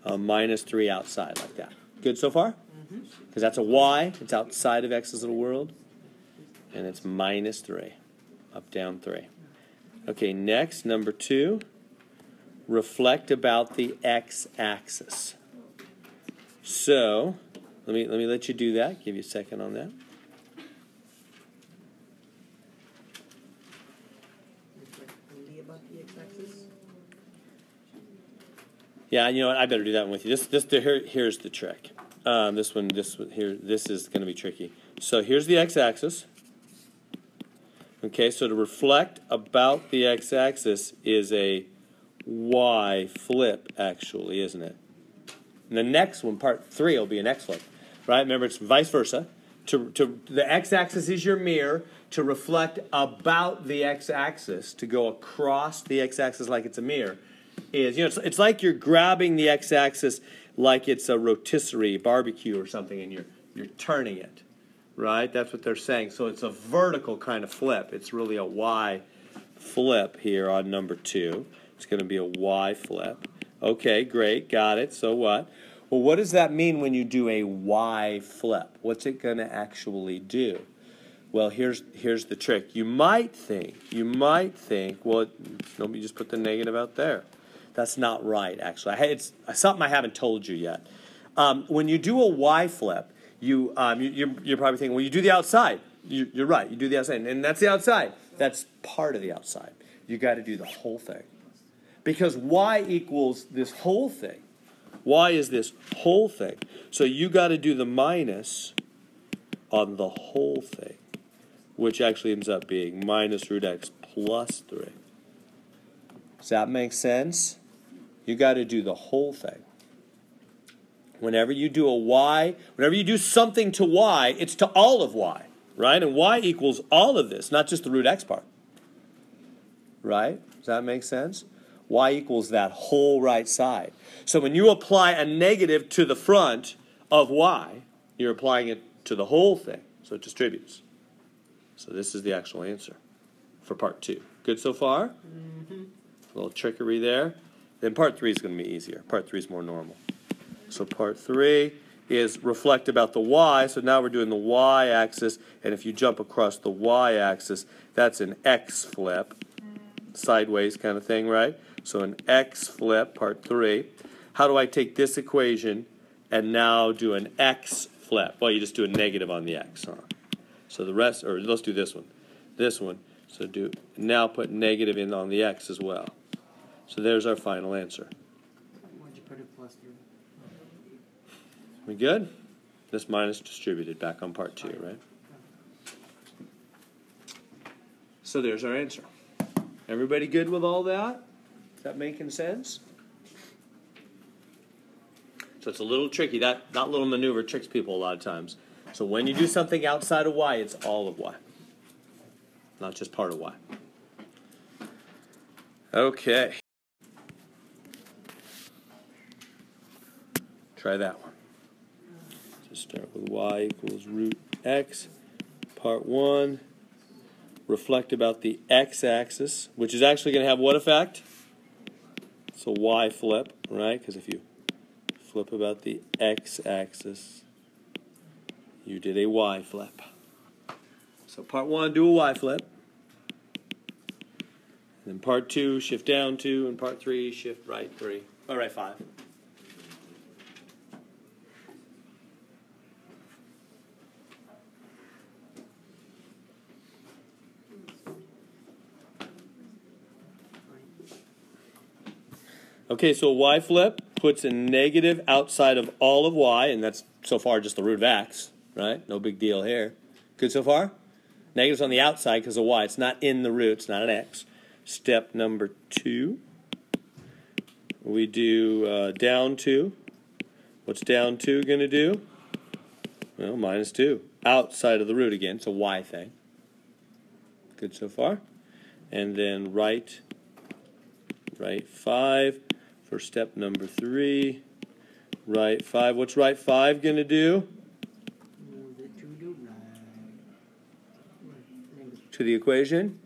A minus three outside, like that. Good so far? Mm-hmm. Because that's a y. It's outside of x's little world. And it's minus three. Up, down three. Okay, next, number two. Reflect about the x-axis. So, let me let me let you do that. Give you a second on that. Reflect only about the X-axis. Yeah, you know what? I better do that one with you. This, this, the, here, here's the trick. Um, this one, this here, this is going to be tricky. So here's the x-axis. Okay, so to reflect about the x-axis is a y flip, actually, isn't it? And the next one, part three, will be an x flip, right? Remember, it's vice versa. To, to the x-axis is your mirror. To reflect about the x-axis, to go across the x-axis like it's a mirror, is you know it's, it's like you're grabbing the x-axis like it's a rotisserie barbecue or something, and you're you're turning it, right? That's what they're saying. So it's a vertical kind of flip. It's really a y flip here on number two. It's going to be a y flip. Okay, great, got it. So what? Well, what does that mean when you do a y flip? What's it going to actually do? Well, here's here's the trick. You might think, you might think, well, let me just put the negative out there. That's not right, actually. It's something I haven't told you yet. Um, when you do a y flip, you, um, you you're, you're, probably thinking, well, you do the outside. You, you're right. You do the outside, and that's the outside. That's part of the outside. You got to do the whole thing, because y equals this whole thing. y is this whole thing. So you got to do the minus on the whole thing which actually ends up being minus root x plus 3. Does that make sense? You got to do the whole thing. Whenever you do a y, whenever you do something to y, it's to all of y, right? And y equals all of this, not just the root x part. Right? Does that make sense? y equals that whole right side. So when you apply a negative to the front of y, you're applying it to the whole thing, so it distributes. So this is the actual answer for part two. Good so far? Mm-hmm. A little trickery there. Then part three is going to be easier. Part three is more normal. So part three is reflect about the y. So now we're doing the y-axis, and if you jump across the y-axis, that's an x flip, sideways kind of thing, right? So an x flip, part three. How do I take this equation and now do an x flip? Well, you just do a negative on the x, huh? So the rest, or let's do this one. This one. So do now put negative in on the x as well. So there's our final answer. Why'd you put it plus three? We good? This minus distributed back on part two, right? So there's our answer. Everybody good with all that? Is that making sense? So it's a little tricky. That, that little maneuver tricks people a lot of times. So when you do something outside of y, it's all of y, not just part of y. Okay. Try that one. Just start with y equals root x, part 1. Reflect about the x-axis, which is actually going to have what effect? So y flip, right? Because if you flip about the x-axis, you did a Y flip. So part one, do a Y flip. And then part two, shift down two, and part three, shift right three. All right, five. Okay, so y flip puts a negative outside of all of y, and that's so far just the root of x right? No big deal here. Good so far? Negative's on the outside because of y. It's not in the root. It's not an x. Step number two. We do uh, down 2. What's down 2 going to do? Well, minus 2. Outside of the root again. It's a y thing. Good so far? And then right, right 5 for step number 3. Right 5. What's right 5 going to do? to the equation?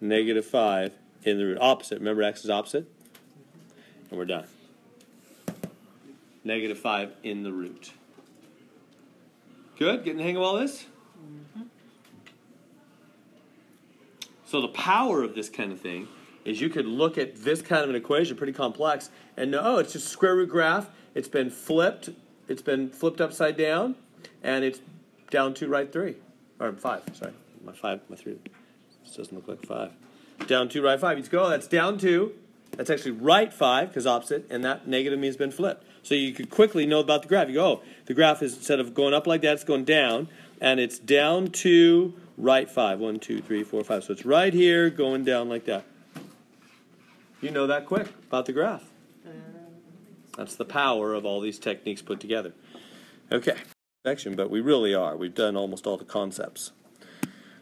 Negative 5 in the root. Opposite. Remember x is opposite? And we're done. Negative 5 in the root. Good? Getting the hang of all this? Mm-hmm. So the power of this kind of thing is you could look at this kind of an equation, pretty complex, and know, oh, it's just square root graph. It's been flipped. It's been flipped upside down, and it's down to right 3 or five, sorry, my five, my three. This doesn't look like five. Down two, right five. You go, oh, that's down two. That's actually right five, because opposite, and that negative means been flipped. So you could quickly know about the graph. You go, oh, the graph is instead of going up like that, it's going down, and it's down two, right five. One, two, three, four, five. So it's right here, going down like that. You know that quick about the graph. That's the power of all these techniques put together. Okay section, but we really are. We've done almost all the concepts.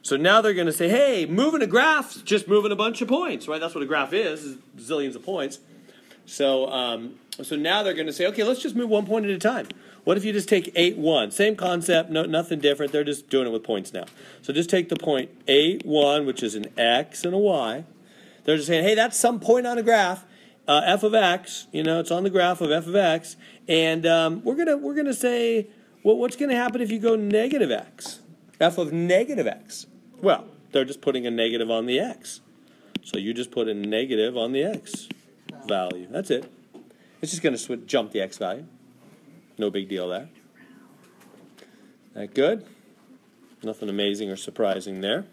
So now they're going to say, hey, moving a graph's just moving a bunch of points, right? That's what a graph is, is zillions of points. So, um, so now they're going to say, okay, let's just move one point at a time. What if you just take 8, 1? Same concept, no, nothing different. They're just doing it with points now. So just take the point 8, 1, which is an x and a y. They're just saying, hey, that's some point on a graph, uh, f of x. You know, it's on the graph of f of x, and um, we're gonna we're gonna say, well, what's gonna happen if you go negative x? f of negative x. Well, they're just putting a negative on the x, so you just put a negative on the x value. That's it. It's just gonna sw- jump the x value. No big deal there. That good? Nothing amazing or surprising there.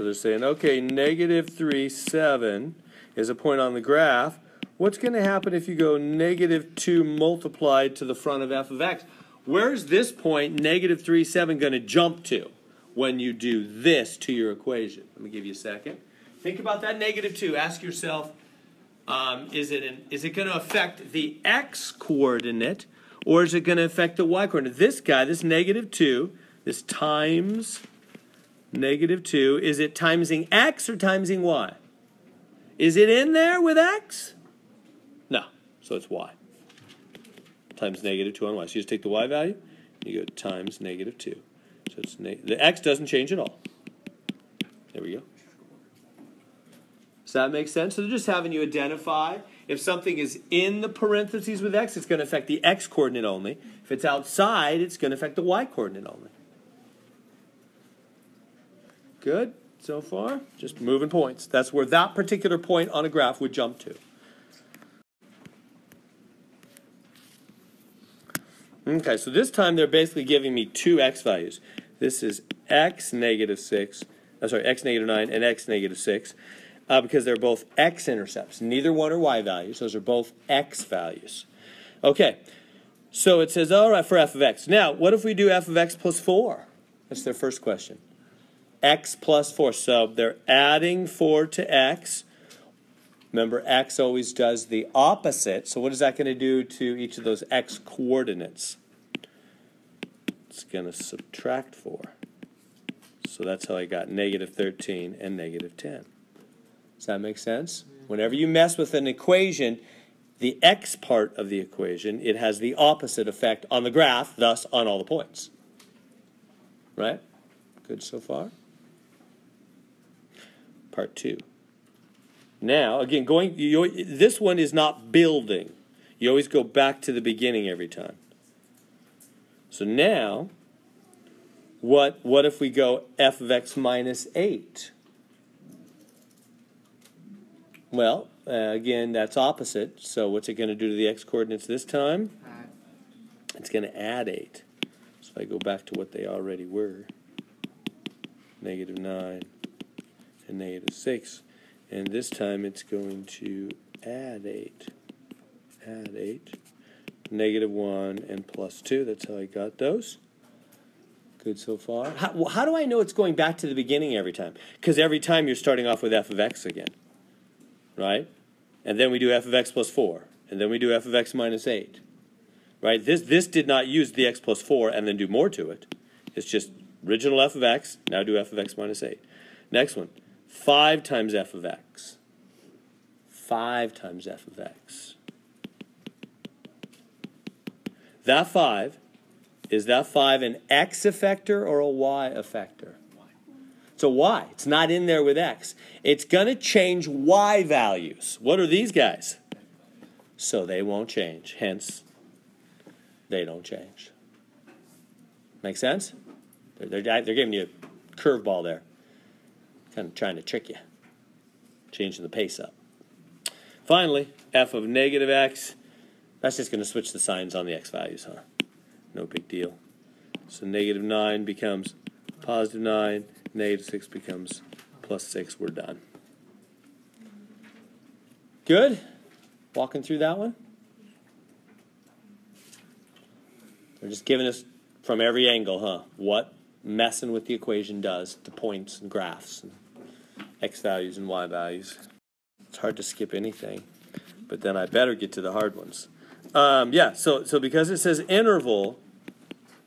So they're saying, okay, negative 3, 7 is a point on the graph. What's going to happen if you go negative 2 multiplied to the front of f of x? Where's this point, negative 3, 7, going to jump to when you do this to your equation? Let me give you a second. Think about that negative 2. Ask yourself, um, is it, an, is it going to affect the x coordinate or is it going to affect the y coordinate? This guy, this negative 2, this times negative 2, is it timesing x or timesing y? Is it in there with x? No, so it's y. Times negative 2 on y. So you just take the y value, you go times negative 2. So it's the x doesn't change at all. There we go. Does that make sense? So they're just having you identify if something is in the parentheses with x, it's going to affect the x coordinate only. If it's outside, it's going to affect the y coordinate only. Good so far? Just moving points. That's where that particular point on a graph would jump to. Okay, so this time they're basically giving me two x values. This is x negative 6, uh, sorry, x negative 9 and x negative 6, uh, because they're both x intercepts. Neither one are y values. Those are both x values. Okay, so it says, all right, for f of x. Now, what if we do f of x plus 4? That's their first question x plus 4. So they're adding 4 to x. Remember, x always does the opposite. So what is that going to do to each of those x coordinates? It's going to subtract 4. So that's how I got negative 13 and negative 10. Does that make sense? Whenever you mess with an equation, the x part of the equation, it has the opposite effect on the graph, thus on all the points. Right? Good so far? Part two. Now, again, going you, this one is not building. You always go back to the beginning every time. So now, what what if we go f of x minus 8? Well, uh, again, that's opposite. So what's it going to do to the x coordinates this time? It's going to add 8. So if I go back to what they already were, negative 9 negative 6. And this time it's going to add 8. Add 8. Negative 1 and plus 2. That's how I got those. Good so far. How, how do I know it's going back to the beginning every time? Because every time you're starting off with f of x again. Right? And then we do f of x plus 4. And then we do f of x minus 8. Right? This, this did not use the x plus 4 and then do more to it. It's just original f of x, now do f of x minus 8. Next one. 5 times f of x. 5 times f of x. That 5, is that 5 an x effector or a y effector? It's a y. It's not in there with x. It's going to change y values. What are these guys? So they won't change. Hence, they don't change. Make sense? They're, they're, they're giving you a curveball there kind of trying to trick you, changing the pace up. Finally, f of negative x, that's just going to switch the signs on the x values, huh? No big deal. So negative 9 becomes positive 9, negative 6 becomes plus 6. We're done. Good? Walking through that one? They're just giving us from every angle, huh? What messing with the equation does to points and graphs and x values and y values. It's hard to skip anything, but then I better get to the hard ones. Um, yeah, so, so because it says interval,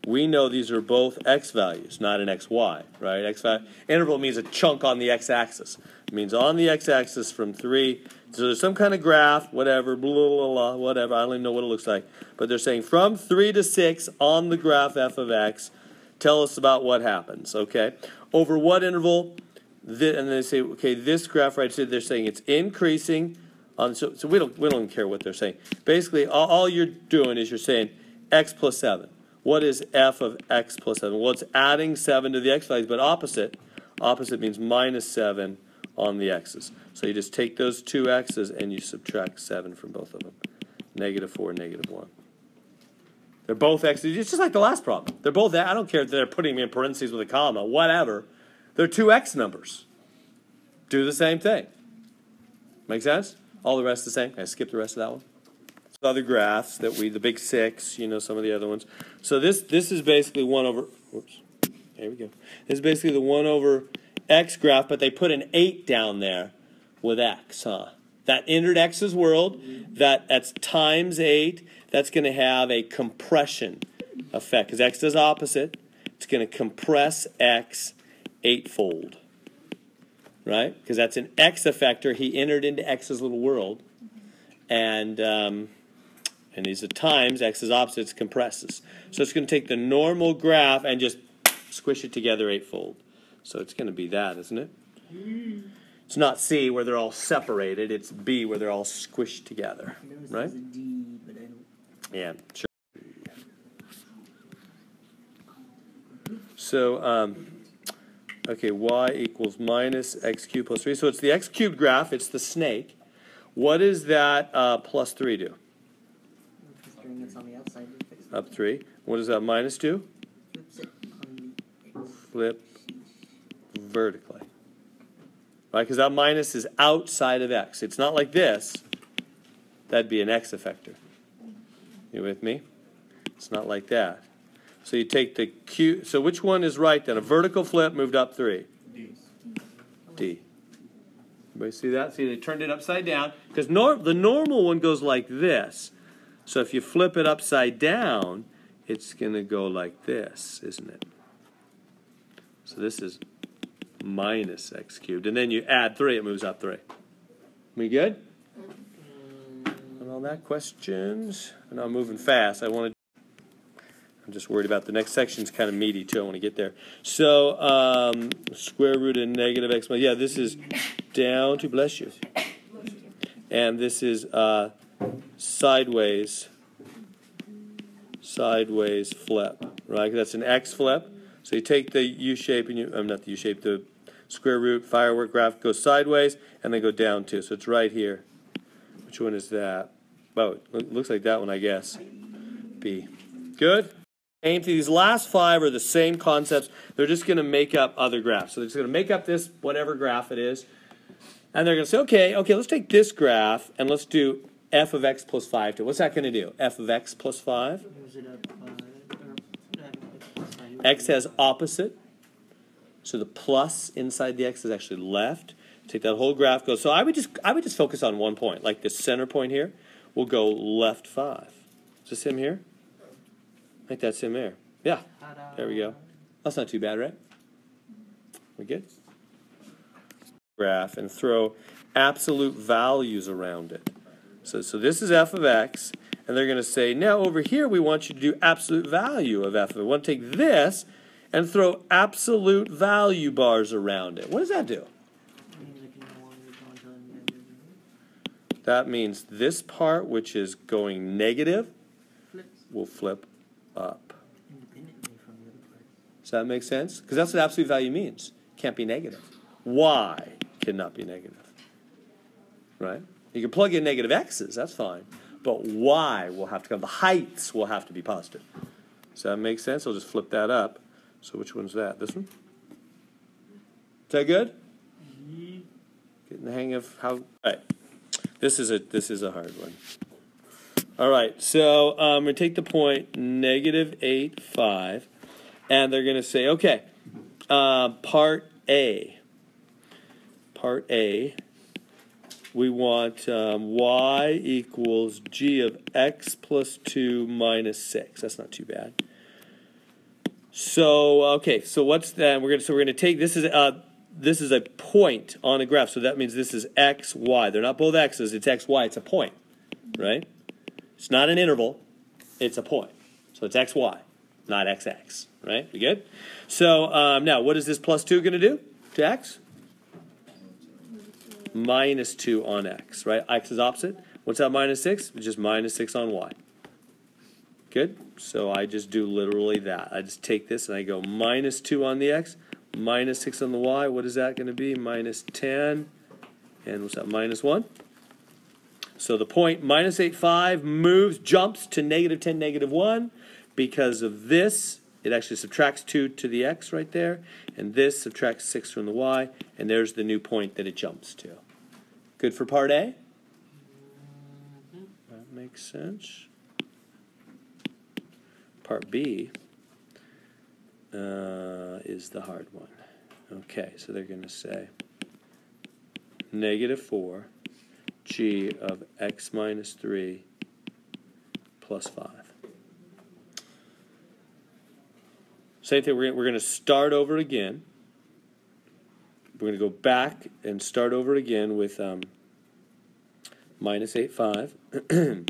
we know these are both x values, not an xy, right? X value, interval means a chunk on the x-axis. It means on the x-axis from 3, so there's some kind of graph, whatever, blah, blah, blah, whatever, I don't even know what it looks like. But they're saying from 3 to 6 on the graph f of x, tell us about what happens, okay? Over what interval? Thi- and they say, okay, this graph right here, they're saying it's increasing. On, so, so we don't we don't care what they're saying. Basically, all, all you're doing is you're saying x plus seven. What is f of x plus seven? Well, it's adding seven to the x values, but opposite. Opposite means minus seven on the x's. So you just take those two x's and you subtract seven from both of them. Negative four, negative one. They're both x's. It's just like the last problem. They're both. I don't care if they're putting me in parentheses with a comma. Whatever. They're two x numbers. Do the same thing. Make sense? All the rest the same. Can I skip the rest of that one? Other graphs that we, the big six, you know, some of the other ones. So this this is basically one over. Whoops. There we go. This is basically the one over x graph, but they put an eight down there with x, huh? That entered x's world. That that's times eight. That's going to have a compression effect because x does opposite. It's going to compress x eightfold right? Because that's an X effector. He entered into X's little world, and um, and these are times X's opposites compresses. So it's going to take the normal graph and just squish it together eightfold. So it's going to be that, isn't it? It's not C where they're all separated. It's B where they're all squished together, right? there's a D, but I don't. Yeah, sure. So, um, okay, y equals minus x cubed plus 3. So it's the x cubed graph, it's the snake. What does that uh, plus 3 do? Up 3. What does that minus do? Flip vertically. Right? Because that minus is outside of x. It's not like this. That'd be an x effector. You with me? It's not like that. So you take the q. So which one is right then? A vertical flip moved up 3. D. D. Everybody see that? See, they turned it upside down because nor- the normal one goes like this. So if you flip it upside down, it's going to go like this, isn't it? So this is minus x cubed, and then you add three, it moves up three. We good? Mm. And all that questions? And I'm moving fast. I want to. I'm just worried about the next section's kind of meaty too. I want to get there. So um, square root of negative x. Yeah, this is down to bless you, and this is uh, sideways. Sideways flip, right? That's an x flip. So you take the U shape and you, I'm not the U shape, the square root firework graph goes sideways and then go down too. So it's right here. Which one is that? Oh, it looks like that one, I guess. B. Good? These last five are the same concepts. They're just going to make up other graphs. So they're just going to make up this whatever graph it is. And they're going to say, okay, okay, let's take this graph and let's do f of x plus 5 to. What's that going to do? f of x plus 5? Moves it up five, or, uh, X has opposite. So the plus inside the x is actually left. Take that whole graph, go. So I would just I would just focus on one point, like this center point here. We'll go left five. Is this him here? I think that's him there. Yeah, there we go. That's not too bad, right? We good? Graph and throw absolute values around it. So, so this is f of x, and they're going to say, now over here we want you to do absolute value of f of it. We want to take this and throw absolute value bars around it. What does that do? Means it can no longer go until the negative. That means this part, which is going negative, Flips will flip up. independently from the other part. Does that make sense? Because that's what absolute value means. Can't be negative. Y cannot be negative. Right? You can plug in negative x's, that's fine. But y will have to come. The heights will have to be positive. Does that make sense? I'll just flip that up. So which one's that? This one? Is that good? Getting the hang of how. All right. This is a this is a hard one. All right. So um, going to take the point negative eight five, and they're going to say, okay, uh, part A. Part A. We want um, y equals g of x plus two minus six. That's not too bad. So okay, so what's that? We're gonna so we're gonna take this is uh this is a point on a graph, so that means this is x y. They're not both x's. It's x y. It's a point, right? It's not an interval. It's a point. So it's x y, not x x. Right? We good? So um, now, what is this plus two gonna do to x? minus 2 on x, right? x is opposite. What's that minus 6? It's just minus 6 on y. Good? So I just do literally that. I just take this and I go minus 2 on the x, minus 6 on the y. What is that going to be? Minus 10. And what's that? Minus 1. So the point minus 8, 5 moves, jumps to negative 10, negative 1. Because of this, it actually subtracts 2 to the x right there. And this subtracts 6 from the y. And there's the new point that it jumps to. Good for part A? That makes sense. Part B uh, is the hard one. Okay, so they're going to say negative 4 g of x minus 3 plus 5. Same thing, we're going to start over again. We're going to go back and start over again with um, minus 8, 5. [CLEARS THROAT]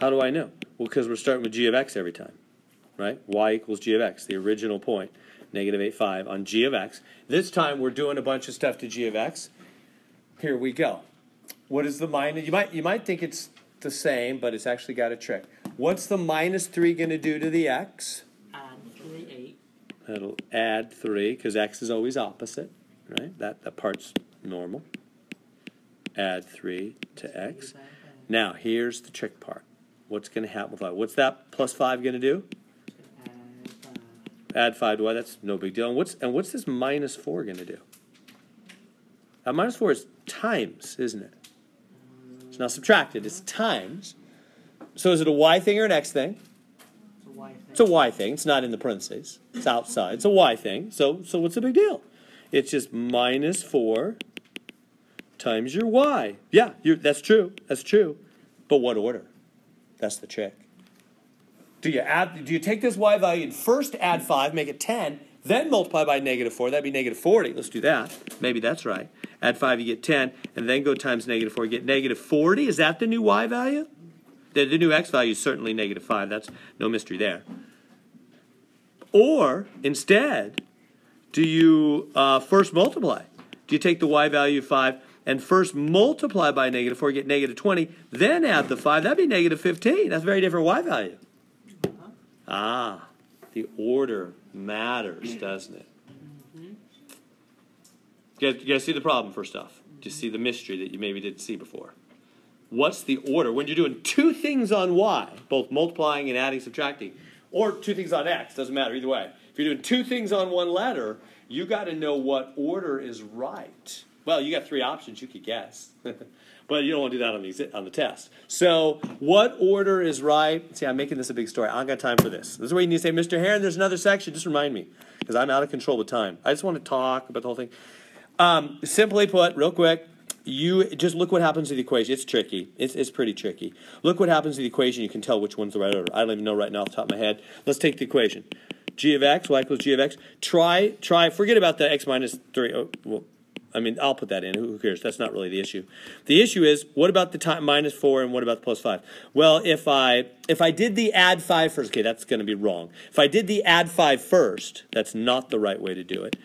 How do I know? Well, because we're starting with g of x every time, right? y equals g of x, the original point, negative 8, 5 on g of x. This time we're doing a bunch of stuff to g of x. Here we go. What is the minus? You might, you might think it's the same, but it's actually got a trick. What's the minus 3 going to do to the x? Add three eight. That'll add 3, because x is always opposite, right? That, that part's normal. Add 3 to x. Now, here's the trick part. What's going to happen with 5? What's that plus 5 going to do? Add five. Add 5 to y, that's no big deal. And what's, and what's this minus 4 going to do? That minus 4 is times, isn't it? It's subtracted, it's times. So is it a y thing or an x thing? It's a y thing. It's a y thing. It's not in the parentheses. It's outside. It's a y thing. So so what's the big deal? It's just minus four times your y. Yeah, that's true. That's true. But what order? That's the trick. Do you add? Do you take this y value and first add five, make it ten, then multiply by negative four? That'd be negative forty. Let's do that. Maybe that's right. Add five, you get ten, and then go times negative four. You get negative forty. Is that the new y value? The, the new x value is certainly negative 5. That's no mystery there. Or, instead, do you uh, first multiply? Do you take the y value of 5 and first multiply by negative 4, get negative 20, then add the 5? That'd be negative 15. That's a very different y value. Ah, the order matters, mm-hmm. doesn't it? Mm-hmm. You guys, you guys see the problem, first off? You see the mystery that you maybe didn't see before? what's the order when you're doing two things on y, both multiplying and adding, subtracting, or two things on x, doesn't matter either way. If you're doing two things on one letter, you got to know what order is right. Well, you got three options you could guess, [LAUGHS] but you don't want to do that on the on the test. So, what order is right? See, I'm making this a big story. I don't got time for this. This is where you need to say, Mr. Herren, there's another section. Just remind me, because I'm out of control with time. I just want to talk about the whole thing. Um, simply put, real quick, you just look what happens to the equation. It's tricky. It's, it's pretty tricky. Look what happens to the equation. You can tell which one's the right order. I don't even know right now off the top of my head. Let's take the equation. g of x, y equals g of x. Try, try, forget about the x minus 3. Oh, well, I mean, I'll put that in. Who cares? That's not really the issue. The issue is, what about the time minus 4 and what about the plus 5? Well, if I if I did the add five first, okay, that's going to be wrong. If I did the add five first, that's not the right way to do it.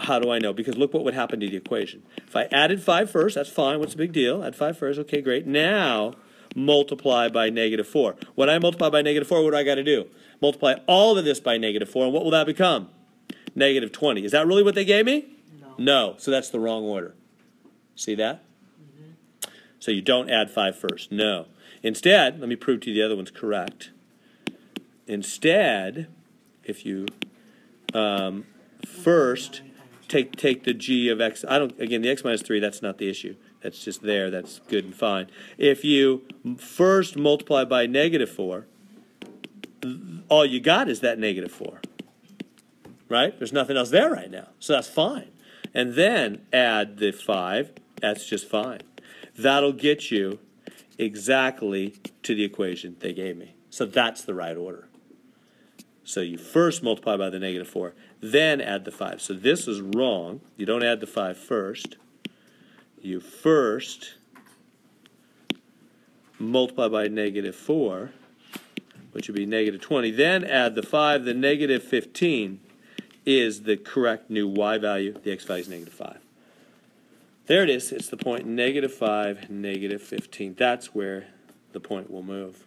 How do I know? Because look what would happen to the equation. If I added five first, that's fine. What's the big deal? Add five first. Okay, great. Now, multiply by negative 4. When I multiply by negative 4, what do I got to do? Multiply all of this by negative 4, and what will that become? Negative 20. Is that really what they gave me? No. So that's the wrong order. See that? So you don't add 5 first. No. Instead, let me prove to you the other one's correct. Instead, if you um, first take take the g of x. I don't again the x minus three. That's not the issue. That's just there. That's good and fine. If you first multiply by negative four, all you got is that negative four. Right? There's nothing else there right now, so that's fine. And then add the five. That's just fine. That'll get you exactly to the equation they gave me. So that's the right order. So you first multiply by the negative 4, then add the 5. So this is wrong. You don't add the 5 first. You first multiply by negative 4, which would be negative 20, then add the 5. The negative 15 is the correct new y value. The x value is negative 5. There it is. It's the point negative 5, negative 15. That's where the point will move.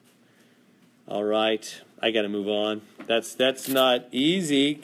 All right. I got to move on. That's that's not easy.